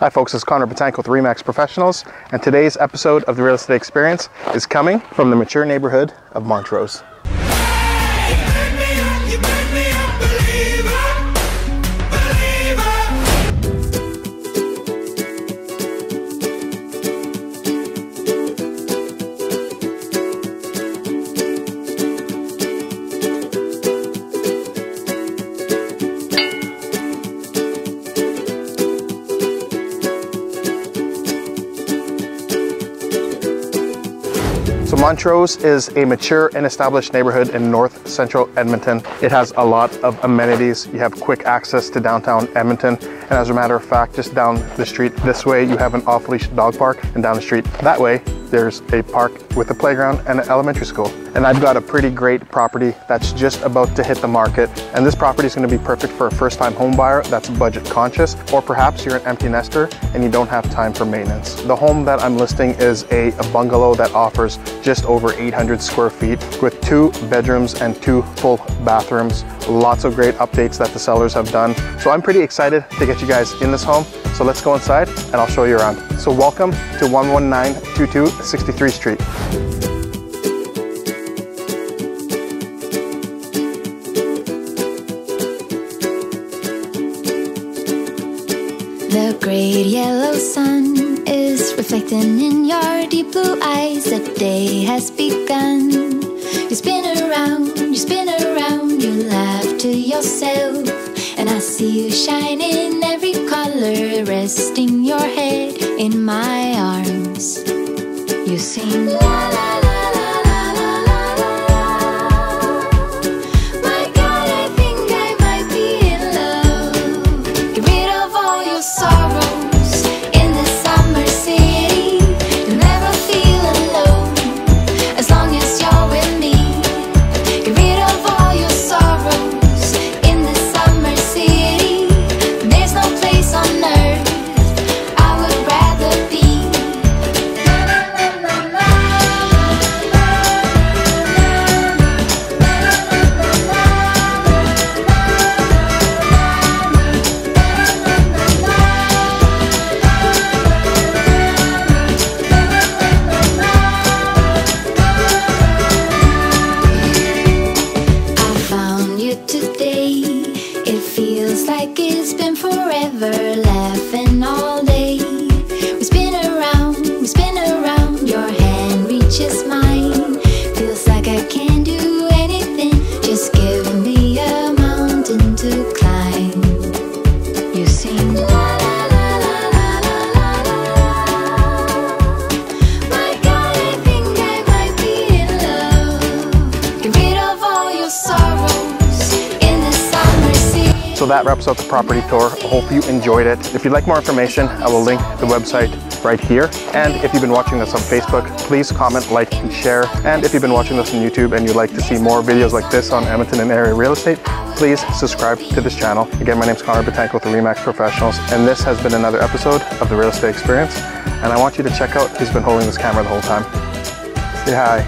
Hi folks, it's Conrad Bitangcol with Remax Professionals, and today's episode of the Real Estate Experience is coming from the mature neighborhood of Montrose. So Montrose is a mature and established neighborhood in north central Edmonton. It has a lot of amenities. You have quick access to downtown Edmonton. And as a matter of fact, just down the street this way, you have an off-leash dog park and down the street that way, there's a park with a playground and an elementary school. And I've got a pretty great property that's just about to hit the market. And this property is gonna be perfect for a first-time home buyer that's budget conscious, or perhaps you're an empty nester and you don't have time for maintenance. The home that I'm listing is a, a bungalow that offers just over 800 square feet with two bedrooms and two full bathrooms. Lots of great updates that the sellers have done. So I'm pretty excited to get you guys in this home. So let's go inside and I'll show you around. So welcome to 11922 63th Street. The great yellow sun is reflecting in your deep blue eyes. The day has begun. You spin around, you spin around, you laugh to yourself. And I see you shine in every color, resting your head in my arms. You sing la la feels like it's been forever, laughing all day. We spin around, we spin around. Your hand reaches mine. That wraps up the property tour. I hope you enjoyed it. If you'd like more information, I will link the website right here. And if you've been watching this on Facebook, please comment, like, and share. And if you've been watching this on YouTube and you'd like to see more videos like this on Edmonton and area real estate, please subscribe to this channel. Again, my name is Conrad Bitangcol with the Remax Professionals, and this has been another episode of the Real Estate Experience. And I want you to check out who's been holding this camera the whole time. Say hi.